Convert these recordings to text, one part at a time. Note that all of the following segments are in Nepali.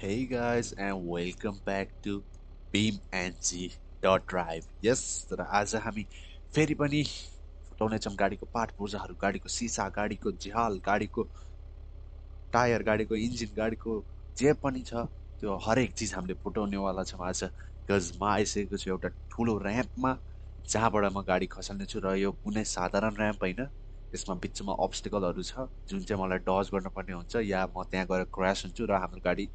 Hey guys and welcome back to Beam and dot drive yes तर आज हामी फेरि पनि फुटाउनेछौँ गाडीको पाठ पूजाहरू गाडीको सिसा गाडीको झ्याल गाडीको टायर गाडीको इन्जिन गाडीको जे पनि छ त्यो हरेक चिज हामीले फुटाउनेवाला छौँ आज। बिकज म आइसकेको छु एउटा ठुलो ऱ्याम्पमा जहाँबाट म गाडी खसाल्नेछु र यो कुनै साधारण ऱ्याम्प होइन। यसमा बिचमा अब्सटिकलहरू छ जुन चाहिँ मलाई डज गर्नुपर्ने हुन्छ या म त्यहाँ गएर क्रास हुन्छु र हाम्रो गाडी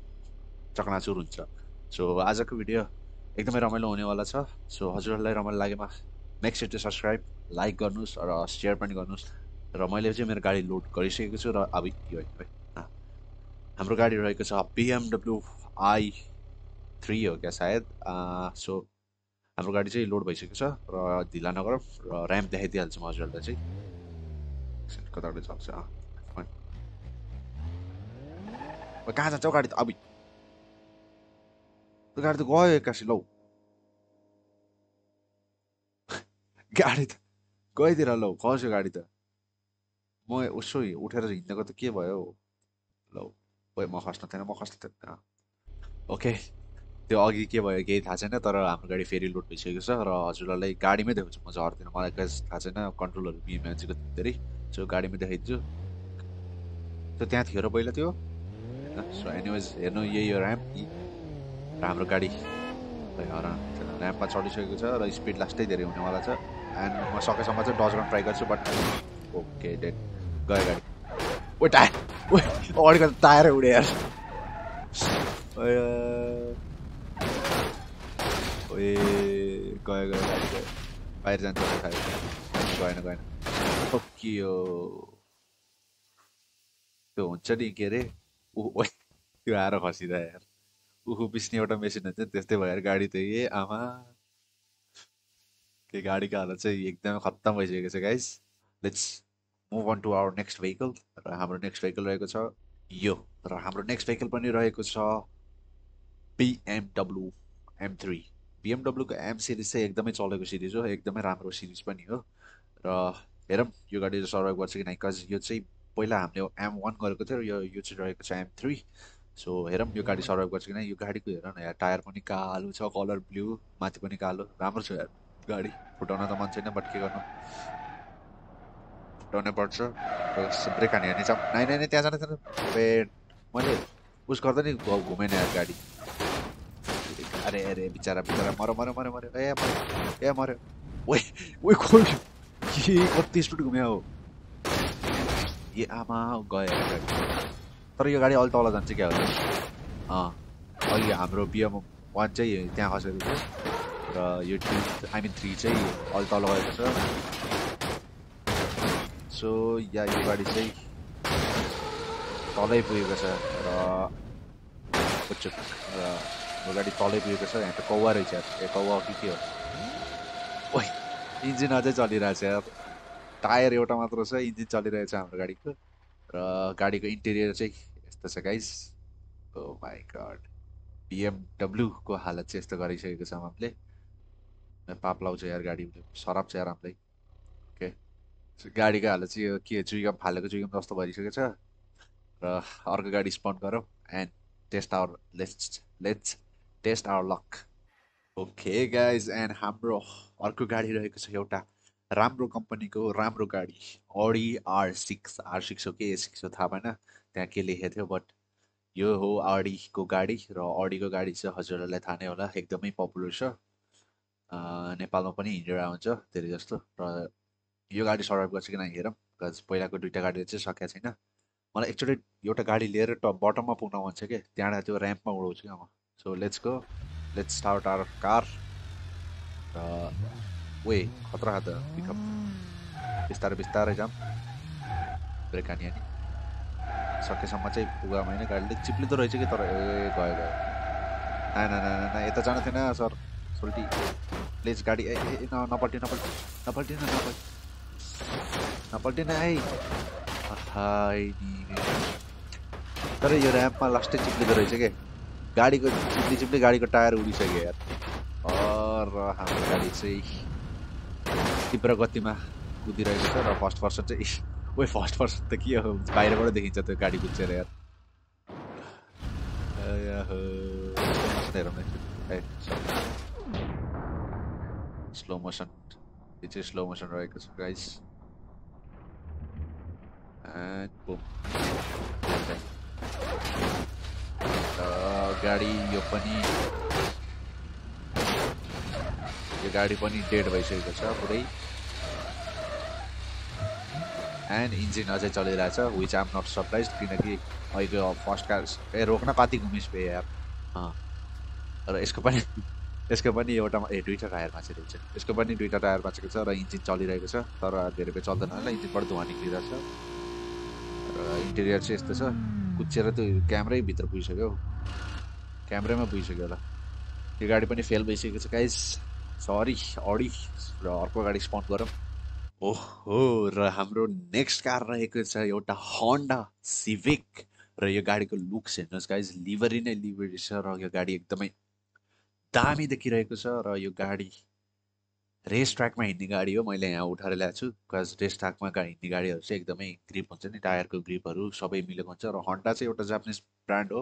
चकनाचुर हुन्छ। सो आजको भिडियो एकदमै रमाइलो हुनेवाला छ। सो हजुरहरूलाई रमाइलो लागेमा। नेक्स्ट त्यो सब्सक्राइब लाइक गर्नुहोस् र सेयर पनि गर्नुहोस्। र मैले चाहिँ मेरो गाडी लोड गरिसकेको छु र अब हाम्रो गाडी रहेको छ बिएमडब्लु आई थ्री हो क्या सायद। सो हाम्रो गाडी चाहिँ लोड भइसकेको छ र ढिला नगर र ऱ्याम्प देखाइदिइहाल्छु म हजुरहरूलाई चाहिँ। कताबाट चल्छ कहाँ जान्छ गाडी त? अब गाडी त गयो एक्कासी लौ गाडी त गइदिएर लौ खस्यो गाडी त म उसो उठेर हिँडेको त के भयो लौ ओए म खस्नु थिएन म खस्नु थिएन ओके त्यो अघि के भयो केही थाहा छैन तर हाम्रो गाडी फेरि लोड भइसकेको छ र हजुरहरूलाई गाडीमै देखाउँछु म झर्दिनँ मलाई थाहा छैन कन्ट्रोलहरू बिमा मान्छेको धेरै सो गाडीमै देखाइदिन्छु त्यो त्यहाँ थियो र पहिला त्यो सो एनिवेज हेर्नु यही हो ऱ्याम्प हाम्रो गाडी। ऱ्याम्पमा चढिसकेको छ र स्पिड लास्टै धेरै हुनेवाला छ। एन्ड म सकेसम्म चाहिँ डज गर्न ट्राई गर्छु बट ओके डेट गयो गाडी। ओ टायर। ओ अगाडिको टायर उडे यार। ए गयो गयो गाडी गयो। बाहिर जान्छ गएन गएन। ठोकियो त्यो हुन्छ नि के अरे? ऊ त्यो आएर खसिरह्यो यार। उखु पिस्ने एउटा मेसिन हुन्छ त्यस्तै भएर गाडी त ए आमा त्यो गाडीको हालत चाहिँ एकदमै खत्तम भइसकेको छ guys let's move on to our next vehicle र हाम्रो नेक्स्ट भेहिकल रहेको छ यो र हाम्रो नेक्स्ट भेहिकल पनि रहेको छ बिएमडब्लु एम थ्री बिएमडब्लुको एम सिरिज चाहिँ एकदमै चलेको सिरिज हो एकदमै राम्रो सिरिज पनि हो र हेरौँ यो गाडी सर्भाइभ गर्छ कि नै बिकज यो चाहिँ पहिला हामीले एम वान गरेको थियो र यो यो चाहिँ रहेको छ एम थ्री सो हेरौँ यो गाडी सर्भाइभ गर्छ कि यो गाडीको हेर न यहाँ टायर पनि कालो छ कलर ब्लू माथि पनि कालो राम्रो छ यार गाडी। फुटाउन त मन छैन बट के गर्नु? फुटाउनै पर्छ। ब्रेक हानी हानी छ। नाइ नाइ त्यहाँ जान थिएन मैले उस गर्दा नि घुमेन यार गाडी। अरे अरे बिचरा बिचरा मऱ्यो मऱ्यो मऱ्यो मऱ्यो ए मऱ्यो ए मऱ्यो ओइ ओइ कति स्पिड घुम्यो हो। ए आमा गयो तर यो गाडी अलि तल जान्छ क्या हो अहिले हाम्रो बिएम वान चाहिँ त्यहाँ खसेको थियो। र यो टु आई मिन थ्री चाहिँ अलि तल गएको छ। सो या यो गाडी चाहिँ तलै पुगेको छ र यो गाडी तलै पुगेको छ। यहाँ त कौवा रहेछ ए कौवा कि के हो? इन्जिन अझै चलिरहेछ यार। टायर एउटा मात्र छ इन्जिन चलिरहेछ हाम्रो गाडीको। र गाडीको इन्टेरियर चाहिँ यस्तो छ गाइस ओ माई गड बिएमडब्लुको हालत चाहिँ यस्तो गरिसकेको छ हामीले पाप लाउँछ यार गाडी सराप छ यार हामीलाई ओके गाडीको हालत चाहिँ यो के चुइगम फालेको चुइगम जस्तो भइसकेको छ? र अर्को गाडी स्पन गरौँ and test our let's let's test our luck okay guys and हाम्रो अर्को गाडी रहेको छ एउटा। राम्रो कम्पनीको राम्रो गाडी। अडी आर सिक्स आर सिक्स हो कि? ए सिक्स हो थाहा भएन। त्यहाँ के लेखेको थियो बट यो हो आडीको गाडी र अडीको गाडी चाहिँ हजुरहरूलाई थाहा नै होला। एकदमै पपुलर छ। नेपालमा पनि हिँडेर हुन्छ धेरै जस्तो। र यो गाडी सर्भाइभ गर्छ कि हेरौँ बिकज पहिलाको दुइटा गाडीले चाहिँ सकेको छैन। मलाई एकचोटि एउटा गाडी लिएर टप बटममा पुग्न मन छ कि? त्यहाँबाट त्यो ऱ्याम्पमा उडाउँछु क्या म। So let's go let's start our car way खतरा त पिकअप बिस्तारै बिस्तारै जाऊँ ब्रेक हानी हानी सकेसम्म चाहिँ पुगाम होइन गाडीले चिप्लिँदो रहेछ कि तर ए गयो गयो ना ना ना यता जानु थिएन सर सोल्टी प्लिज गाडी ए न नपल्टी नपल्टी नपल्टी न नपल्टी नपल्टी न है तर यो ऱ्याम्पमा लास्टै चिप्लिँदो रहेछ कि गाडीको चिप्ली चिप्ली गाडीको टायर उडिसक्यो यार र हाम्रो गाडी चाहिँ तीव्र गतिमा कुदिरहेको छ र फर्स्ट पर्सन चाहिँ ओ फर्स्ट पर्सन त के हो? बाहिरबाट देखिन्छ त्यो गाडी कुद्छेर यार। स्लो मोसन यो चाहिँ स्लो मोसन रहेको छ गाइस गाडी यो पनि यो गाडी पनि डेड भइसकेको छ पुरै। एन्ड इन्जिन अझै चलिरहेछ विच आम नट सरप्राइज किनकि अहिलेको फर्स्ट कार ए रोक्न कति घुमिस पे यार। र यसको पनि यसको पनि एउटा ए दुईवटा टायरमा चाहिँ रहेछ यसको पनि दुईवटा टायर बाँचेको छ र इन्जिन चलिरहेको छ तर धेरै बेर चल्दैन होला। इन्जिनबाट धुवा निक्लिरहेछ। र इन्टेरियर चाहिँ यस्तो छ कुचेर त्यो क्यामरै भित्र पुगिसक्यो। क्यामरामा पुगिसक्यो होला। त्यो गाडी पनि फेल भइसकेको छ गाइस सरी अडी र अर्को गाडी स्पन्ड गरौँ। ओहो र हाम्रो नेक्स्ट कार रहेको छ एउटा हन्डा सिभिक र यो गाडीको लुक्स हेर्नुहोस् गाइज लिभरी नै लिभरी छ र यो गाडी एकदमै दामी देखिरहेको छ र यो गाडी रेस ट्र्याकमा हिँड्ने गाडी हो मैले यहाँ उठाएर ल्याएको छु। बिकज रेस ट्र्याकमा हिँड्ने गाडीहरू चाहिँ एकदमै ग्रिप हुन्छ नि टायरको ग्रिपहरू सबै मिलेको हुन्छ र हन्डा चाहिँ एउटा जापानिज ब्रान्ड हो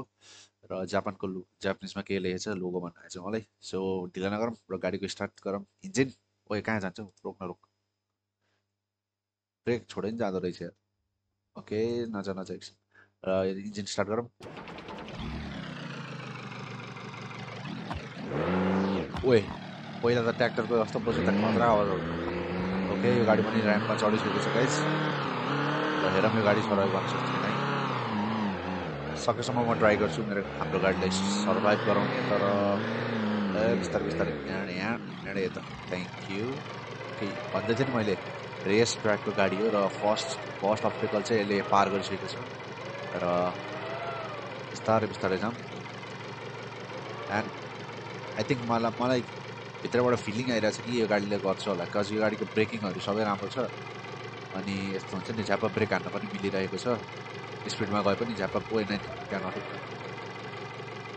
र जापानको लु जापानिजमा के लेखेको छ लोगो भन्नु छ मलाई। सो ढिला नगरौँ र गाडीको स्टार्ट गरौँ। इन्जिन ओ कहाँ जान्छ रोक्न रोक ब्रेक छोडै नि जाँदो रहेछ ओके नजा नजा एकछिन। इन्जिन स्टार्ट गरौँ। ओए। पहिला त ट्र्याक्टरको जस्तो बज्यो त पन्ध्र आवाजहरू ओके यो गाडी पनि ऱ्याम्पमा चढिसकेको छ गाइस र हेरौँ यो गाडी सर्भाइभ गर्न सक्छु नै? सकेसम्म म ट्राई गर्छु मेरो हाम्रो गाडीलाई सर्भाइभ गराउने तर बिस्तारै बिस्तारै यहाँ यहाँ यहाँ यता थ्याङ्क यू भन्दै चाहिँ मैले रेस ट्र्याकको गाडी हो र फर्स्ट फर्स्ट अब्स्टिकल चाहिँ यसले पार गरिसकेको छ। र बिस्तारै बिस्तारै जाउँ एन्ड आई थिङ्क मलाई मलाई भित्रबाट फिलिङ आइरहेको छ कि यो गाडीले गर्छ होला? बिकज यो गाडीको ब्रेकिङहरू सबै राम्रो छ। अनि यस्तो हुन्छ नि झ्याप्पा ब्रेक हान्न पनि मिलिरहेको छ। स्पिडमा गए पनि झ्याप्पा गएन त्यहाँ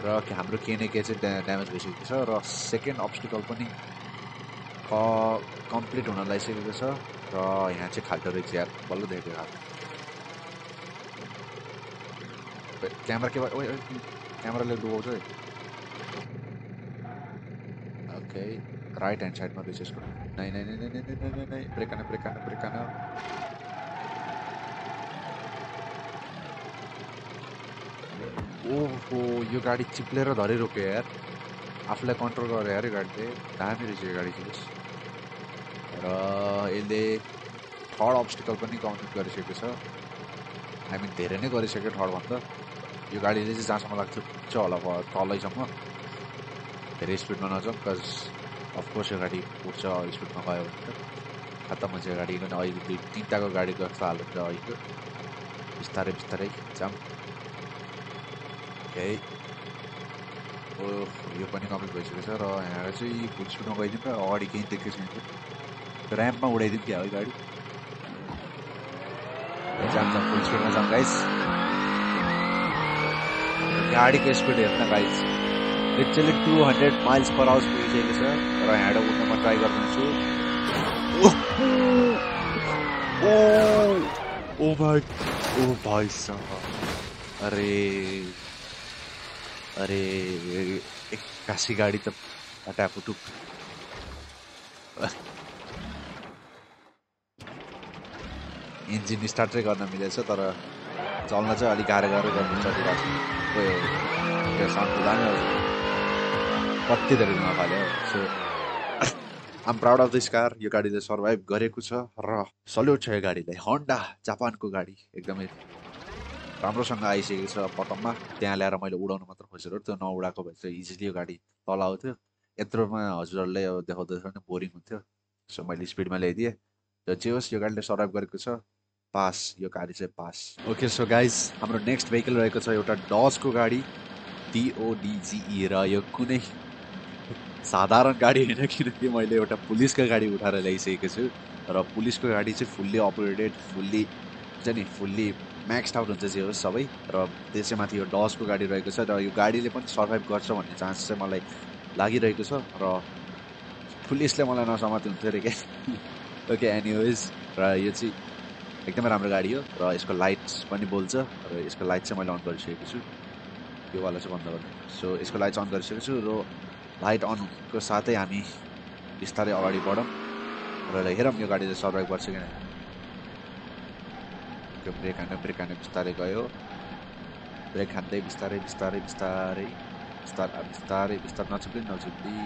र हाम्रो के न के चाहिँ ड्यामेज भइसकेको छ र सेकेन्ड अब्स्टिकल पनि कम्प्लिट हुन लागिसकेको छ। र यहाँ चाहिँ खाल्टो रहेछ यार। बल्ल देखेको खाल्टो क्यामेरा के क्यामेराले डुबाउँछ ओके राइट ह्यान्ड साइडमा रहेछ यसको नै नाइ नाइ नाइ नाइ नाइ ब्रेक ब्रेकाना ब्रेकाना ब्रेकाना ओहो यो गाडी चिप्लेर धरि रोक्यो यार। आफूलाई कन्ट्रोल गरेर यार यो गाडी दामी रहेछ यो गाडी चाहिँ। र यसले थर्ड अब्स्टिकल पनि कम्प्लिट गरिसकेको छ। हामी धेरै नै गरिसक्यो थर्डभन्दा यो गाडीले चाहिँ जहाँसम्म लाग्छ होला तलैसम्म। धेरै स्पिडमा नजाउँ बिकज अफकोर्स यो गाडी पुग्छ स्पिडमा गयो भने त खत्तम हुन्छ यो गाडी किनभने अहिले दुई तिनवटाको गाडीको जस्तो हाल हुन्छ अहिले बिस्तारै बिस्तारै जाउँ है ओ यो पनि कम्प्लिट भइसकेको छ र यहाँ चाहिँ फुल स्पिडमा गइदिउँ र अगाडि केही देखेको छैन ऱ्याम्पमा उडाइदिउँ क्या है गाडी? जाम जाम फुल स्पिडमा जाम गाइस गाडीको स्पिड हेर्न guys literally two hundred miles per hours पुगिसकेको छ र यहाँबाट उठ्न म ट्राई गर्दैछु ओ ओ अरे अरे एक्कासी गाडी त फटाफुटुक इन्जिन स्टार्टै गर्न मिलेछ तर चल्न चाहिँ अलिक गाह्रो गाह्रो गर्नु चलिरहेको छ त्यो साउन्ड कति धेरै नफाल्यो so I'm proud of this car यो गाडीले सर्भाइभ गरेको छ र सल्युट छ यो गाडीलाई। हन्डा जापानको गाडी। एकदमै राम्रोसँग आइसकेको छ बटममा। त्यहाँ ल्याएर मैले उडाउनु मात्र खोजेर त्यो नउडाएको भए चाहिँ इजिली यो गाडी तल आउँथ्यो। यत्रोमा हजुरहरूले अब देखाउँदैछ भने बोरिङ हुन्थ्यो। सो मैले स्पिडमा ल्याइदिएँ। र जे होस् यो गाडीले सर्भाइभ गरेको छ। पास यो गाडी चाहिँ पास ओके सो गाइज हाम्रो नेक्स्ट भेहिकल रहेको छ एउटा डजको गाडी। डिओडिजिई e र यो कुनै साधारण गाडी होइन किनकि मैले एउटा पुलिसको गाडी उठाएर ल्याइसकेको छु। र पुलिसको गाडी चाहिँ फुल्ली अपरेटेड फुल्ली हुन्छ नि फुल्ली म्याक्स आउट हुन्छ जे होस् सबै। र त्यसैमाथि यो डजको गाडी रहेको छ। र यो गाडीले पनि सर्भाइभ गर्छ भन्ने चान्स चाहिँ मलाई लागिरहेको छ। र पुलिसले मलाई नसमाति हुन्थ्यो अरे क्या। ओके एनिवेज र यो चाहिँ एकदमै राम्रो गाडी हो। र यसको लाइट्स पनि बोल्छ। र यसको लाइट चाहिँ मैले अन गरिसकेको छु। योवाला चाहिँ बन्द गर्नु। सो यसको लाइट अन गरिसकेको छु। र लाइट अनको साथै हामी बिस्तारै अगाडि बढौँ र हेरौँ। यो गाडी चाहिँ सर्भाइभ गर्छ कि त्यो ब्रेक हान्यो ब्रेक हान्यो बिस्तारै गयो। ब्रेक हान्दै बिस्तारै बिस्तारै बिस्तारै बिस्तारै बिस्तारै बिस्तारै नचिप्ली नचिप्ली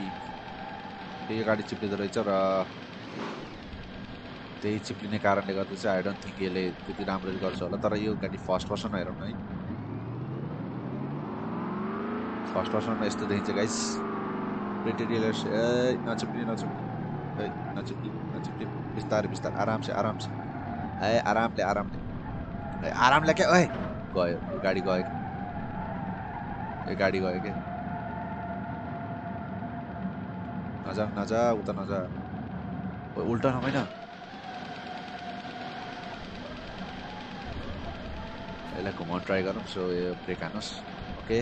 यो गाडी चिप्लिँदो रहेछ र त्यही चिप्लिने कारणले गर्दा चाहिँ आई डोन्ट थिङ्क यसले त्यति राम्ररी गर्छ होला। तर यो गाडी फर्स्ट पर्सन हेरौँ है। फर्स्ट पर्सनमा यस्तो देखिन्छ गाइस प्रिटेरियलर्स ए नचिप्ली नचिप्ली ए नचिप्ली नचिप्ली बिस्तारै बिस्तारै आरामसे आरामसे ए आरामले आरामले ए आरामले क्या ओए गयो गाडी गयो यो गाडी गयो क्या नजा नजा उता नजा उल्टा नभएन यसलाई घुमाउनु ट्राई गरौँ सो यो ब्रेक हानुहोस् ओके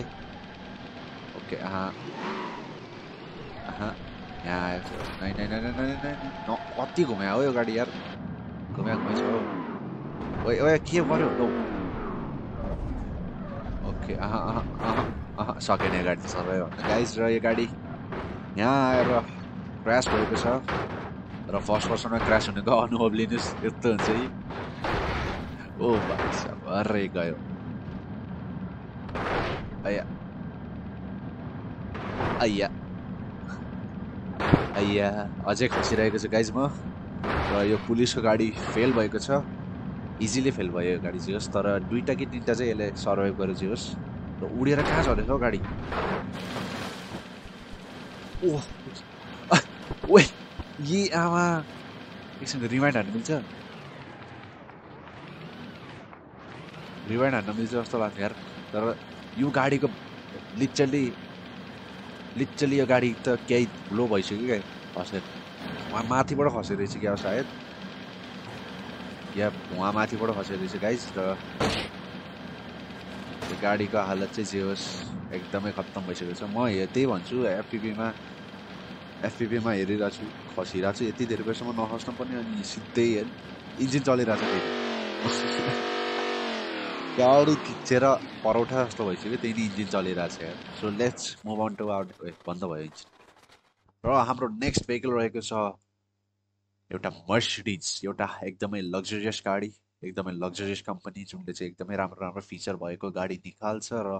ओके यहाँ नै नै नै नै नै नै कति घुम्या हो यो गाडी यार घुम्या घुमेछ हो ओए के गर्यो लो ओके आहा सकेन यो गाडी सबै भन्दा गाइज र यो गाडी यहाँ आएर क्रास भएको छ र फर्स्ट पर्सनमा क्रास हुनेको अनुभव लिनुहोस् यस्तो हुन्छ है ओ भाइ गयो अया अय्या अय्या अझै खसिरहेको छु गाइज म। र यो पुलिसको गाडी फेल भएको छ। इजिली फेल भयो यो गाडी चाहिँ होस् तर दुइटा कि तिनवटा चाहिँ यसले सर्भाइभ गरेर चाहिँ होस् र उडेर कहाँ झरेको हौ गाडी? ओ ओए यी आमा। एकछिन रिमाइन्ड हान्नु मिल्छ? रिवाइन्ड हान्न मिल्छ जस्तो लाग्छ यार। तर यो गाडीको लिचली लिचली यो गाडी त केही लो भइसक्यो क्या खसेर उहाँ माथिबाट रहेछ क्या सायद? या उहाँ माथिबाट खसेर रहेछ गाइस र गाडीको हालत चाहिँ जे होस् एकदमै खत्तम भइसकेको छ। म त्यही भन्छु एफपिपीमा एफपिपीमा हेरिरहेको छु खसिरहेको छु यति धेरै बेरसम्म नखस्नु पनि अनि सिधै इन्जिन चलिरहेको छ फेरि। गाडी खिचेर परौठा जस्तो भइसक्यो त्यही नै इन्जिन चलिरहेको छ so let's move on to out बन्द भयो इन्जिन। र हाम्रो नेक्स्ट भेहिकल रहेको छ एउटा मर्सिडिज एउटा एकदमै लग्जरियस गाडी एकदमै लग्जरियस कम्पनी जुनले चाहिँ एकदमै राम्रो राम्रो फिचर भएको गाडी निकाल्छ र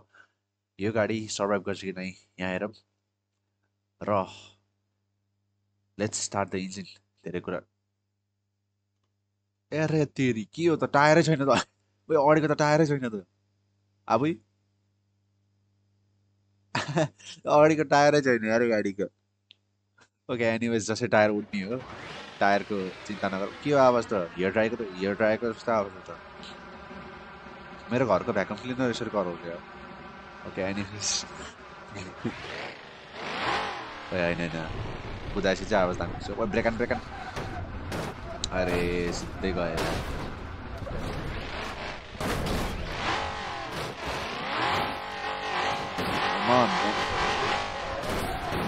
यो गाडी सर्भाइभ गर्छ कि नै यहाँ हेरौँ। र लेट्स स्टार्ट द इन्जिन धेरै कुरा। ए तेरी के हो त? टायरै छैन त। उयो अगाडिको त टायरै छैन त आबै अगाडिको टायरै छैन अरे गाडीको ओके एनिवेज जसै टायर उठ्ने हो टायरको चिन्ता नगर के हो आवाज त हियर ड्राइको त हियर ड्राइको जस्तो आवाज त मेरो घरको भ्याकुम क्लिनर यसरी कराउँछ ओके एनिवेज होइन होइन कुदाएपछि चाहिँ आवाज दामी छ ब्रेक एन्ड ब्रेक एन्ड अरे सिधै गएर म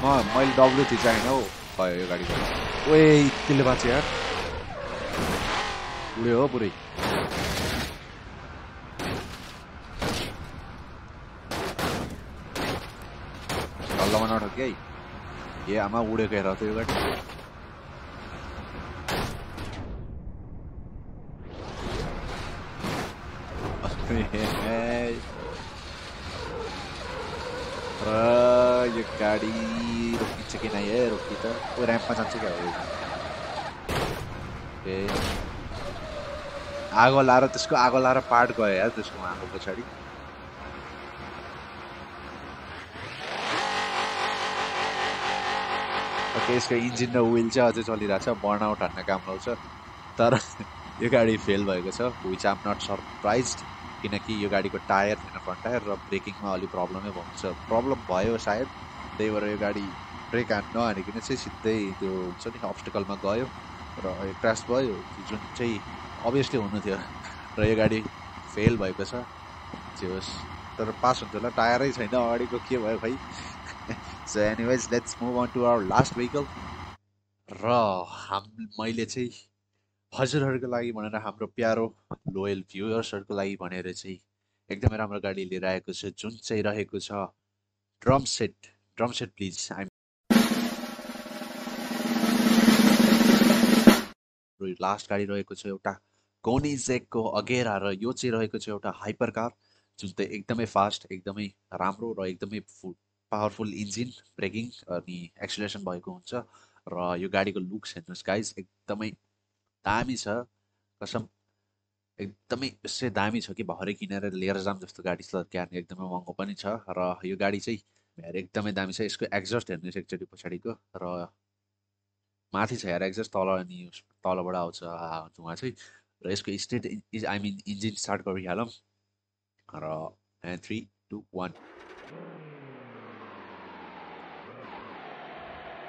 म मैले डब्लु थिचाएन हौ भयो यो गाडी ओए त्यसले बाँच्यो यार उड्यो हो पुरै डल्लोमा नठक्यो है ए आमा उडेको हेर त यो गाडी र यो गाडी रोकिन्छ कि नै है रोकी त ओ ऱ्याम्पमा जान्छ क्या हो ए आगो लाएर त्यसको आगो लाएर पार्ट गयो यार त्यसको आगो पछाडि यसको इन्जिन र विल चाहिँ अझै चलिरहेको छ बर्नआउट हान्न काम लाउँछ तर यो गाडी फेल भएको छ विच आम नट सरप्राइज किनकि यो गाडीको टायर थिएन फ्रन्ट टायर र ब्रेकिङमा अलिक प्रब्लमै भएको प्रब्लम भयो सायद त्यही भएर यो गाडी ब्रेक हान नहानिकन चाहिँ सिधै त्यो हुन्छ नि अब्स्टिकलमा गयो र क्रास भयो। जुन चाहिँ अभियसली हुनु थियो र यो गाडी फेल भएको छ जे होस्। तर पास हुन्छ होला टायरै छैन अगाडिको के भयो भाइ? So anyways let's move on to our last vehicle र हाम मैले चाहिँ हजुरहरूको लागि भनेर हाम्रो प्यारो लोयल भ्युवर्सहरूको लागि भनेर चाहिँ एकदमै राम्रो गाडी लिएर आएको छ जुन चाहिँ रहेको छ। Drum set drum set please I last गाडी रहेको छ एउटा कोनिजेकको अगेरा र यो चाहिँ रहेको छ एउटा हाइपर कार जुन चाहिँ एकदमै फास्ट एकदमै राम्रो र एकदमै फुल पावरफुल इन्जिन ब्रेकिङ अनि एक्सिलेसन भएको हुन्छ। र यो गाडीको लुक्स हेर्नुहोस् गाइज एकदमै दामी छ। कसम एकदमै यसै दामी छ कि भरे किनेर लिएर जाम जस्तो गाडी छ। त्यहाँ एकदमै महँगो पनि छ र यो गाडी चाहिँ एकदमै दामी छ। यसको एक्जस्ट हेर्नुहोस् एकचोटि पछाडिको र माथि छ हेर एक्जस्ट तल अनि तलबाट आउँछ धुवा चाहिँ। र यसको state I mean engine start गरिहालौँ। र थ्री टू वान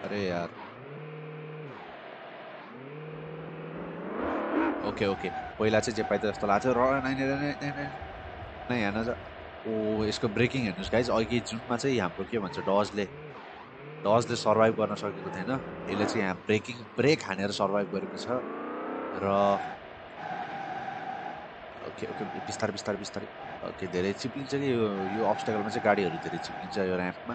अरे यार। Okay okay. पहिला चाहिँ जे पाइदियो जस्तो लाग्छ। र नै हेर्नु छ ओ यसको ब्रेकिङ हेर्नुहोस् गाइज अघि जुनमा चाहिँ हाम्रो के भन्छ डजले डजले सर्भाइभ गर्न सकेको थिएन। यसले चाहिँ यहाँ ब्रेकिङ ब्रेक हानेर सर्भाइभ गरेको छ। र ओके ओके बिस्तारै बिस्तारै बिस्तारै। ओके धेरै चिप्लिन्छ कि यो यो अब्सटेकलमा चाहिँ गाडीहरू धेरै चिप्लिन्छ यो ऱ्याम्पमा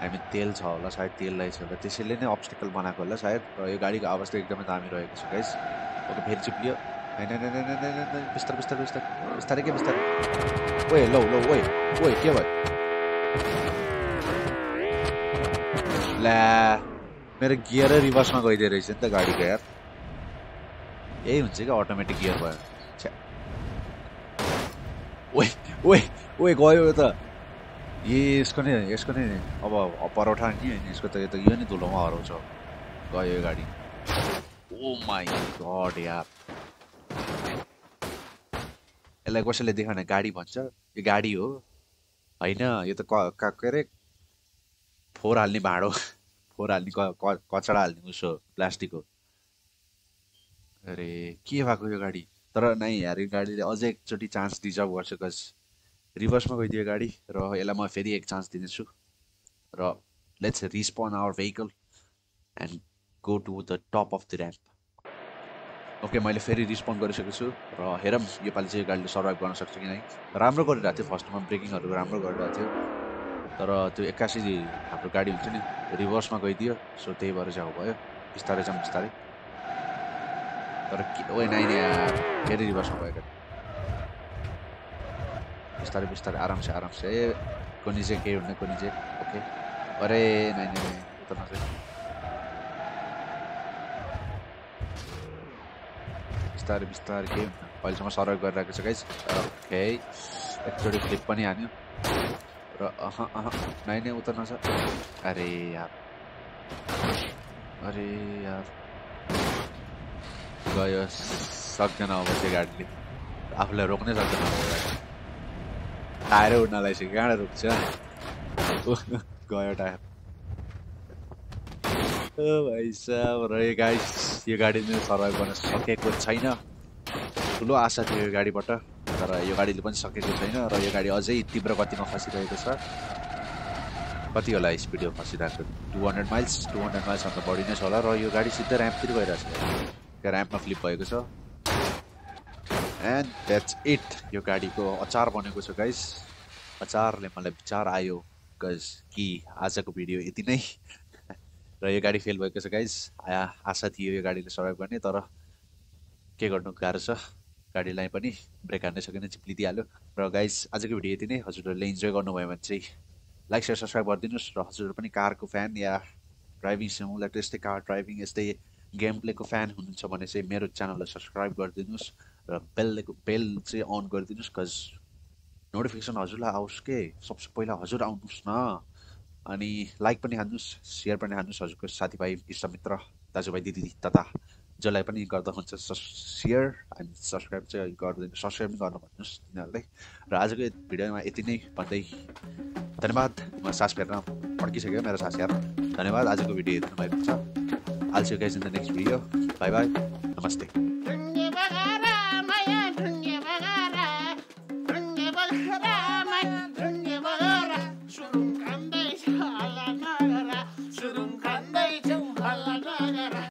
हामी तेल छ होला सायद तेल रहेछ होला। त्यसैले नै अब्सटेकल बनाएको होला सायद। र यो गाडीको अवस्था एकदमै दामी रहेको छ गाइस ओके फेरि चिप्लियो होइन बिस्तारै बिस्तारै बिस्तारै बिस्तारै के बिस्तारै ओए लौ लौ ओए ओए के भयो ला मेरो गियरै रिभर्समा गइदियो रहेछ नि त गाडीको यार यही हुन्छ क्या अटोमेटिक गियर भयो ओए ओए ओए गयो त ए यसको नै यसको नै अब परोठा नि यसको त यो त यो नै धुलोमा हराउँछ गयो यो गाडी ओ माई गड यार। यसलाई कसैले देखाउने गाडी भन्छ? यो गाडी हो। होइन यो त क अरे? फोहोर हाल्ने भाँडो। फोहोर हाल्ने कचडा हाल्ने उसो प्लास्टिक हो अरे के भएको यो गाडी? तर नै यार यो गाडीले अझै एकचोटि चान्स डिजर्भ गर्छ कज रिभर्समा गइदियो गाडी र यसलाई म फेरि एक चान्स दिनेछु। र let's respawn our vehicle and go to the top of the ramp okay मैले फेरि रिस्पोन्ड गरिसकेको छु र हेरौँ योपालि चाहिँ यो गाडीले सर्भाइभ गर्न सक्छ कि नै। राम्रो गरिरहेको थियो फर्स्टमा ब्रेकिङहरू राम्रो गरिरहेको थियो। तर त्यो एक्कासी हाम्रो गाडी हुन्छ नि रिभर्समा गइदियो सो त्यही भएर चाहिँ भयो। बिस्तारै जाउँ बिस्तारै। तर ओ नाइ यार। फेरि रिभर्समा गएको बिस्तारै बिस्तारै आरामसे आरामसे। ए कोनी चाहिँ केही हुने कोनी चाहिँ ओके। अरे नाइ नाइ उता बिस्तारै बिस्तारै केही हुन्न अहिलेसम्म सर्भाइभ गरिरहेको छ गाइस ओके एकचोटि फ्लिप पनि हान्यो। र अह अह नाइ नै उता छ। अरे यार। अरे यार। गयो सक्दैन अब त्यो गाडीले। आफूलाई रोक्नै सक्दैन टायरै उड्न लगाइसक्यो कहाँबाट रोक्छ? गयो टायर। भाइ साहब गाडी यो गाडीले सर्भाइभ गर्न सकेको छैन। ठुलो आशा थियो यो गाडीबाट तर यो गाडीले पनि सकेको छैन र यो गाडी अझै तीव्र गतिमा खसिरहेको छ। कति होला स्पिड यो खसिरहेको two hundred miles two hundred माइल्सभन्दा बढी नै छ होला र यो गाडी सिधै ऱ्याम्पतिर गइरहेको छ ऱ्याम्पमा फ्लिप भएको छ। एन्ड द्याट्स इट यो गाडीको अचार बनेको छ गाइस अचारले मलाई विचार आयो गज कि आजको भिडियो यति नै। र यो गाडी फेल भएको छ गाइस आशा थियो यो गाडीले सर्भाइभ गर्ने तर के गर्नु गाह्रो छ। गाडीलाई पनि ब्रेक हान्नै सकेन चिप्लिदिइहाल्यो। र गाइस आजको भिडियो यति नै। हजुरहरूले इन्जोय गर्नुभयो भने चाहिँ लाइक सेयर सब्सक्राइब गरिदिनुहोस्। र हजुरहरू पनि कारको फ्यान या ड्राइभिङ सिमुलेटर यस्तै कार ड्राइभिङ यस्तै गेम प्लेको फ्यान हुनुहुन्छ भने चाहिँ मेरो च्यानललाई सब्सक्राइब गरिदिनुहोस्। र बेलको बेल चाहिँ अन गरिदिनुहोस् कज नोटिफिकेसन हजुरलाई आओस् के? सबसे पहिला हजुर आउनुहोस् न। अनि लाइक पनि हान्नुहोस् सेयर पनि हान्नुहोस् हजुरको साथीभाइ इष्टमित्र दाजुभाइ दिदी तथा जसलाई पनि गर्दा हुन्छ सेयर अनि सब्सक्राइब चाहिँ गरिदिनु सब्सक्राइब गर्नु भन्नुहोस् तिनीहरूलाई र आजको भिडियोमा यति नै भन्दै धन्यवाद म सास फेर्न पड्किसक्यो मेरो सास यार धन्यवाद आजको भिडियो हेर्नु भएको छ you guys in the next video. Bye bye. Namaste.